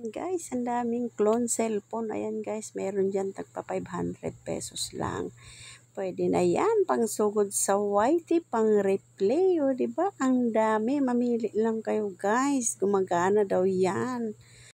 Ayan guys, ang daming clone cellphone. Ayan guys, meron dyan tagpa 500 pesos lang. Pwede na yan, pang sugod sa whitey, pang replay, o ba diba? Ang dami, mamili lang kayo guys. Gumagana daw yan.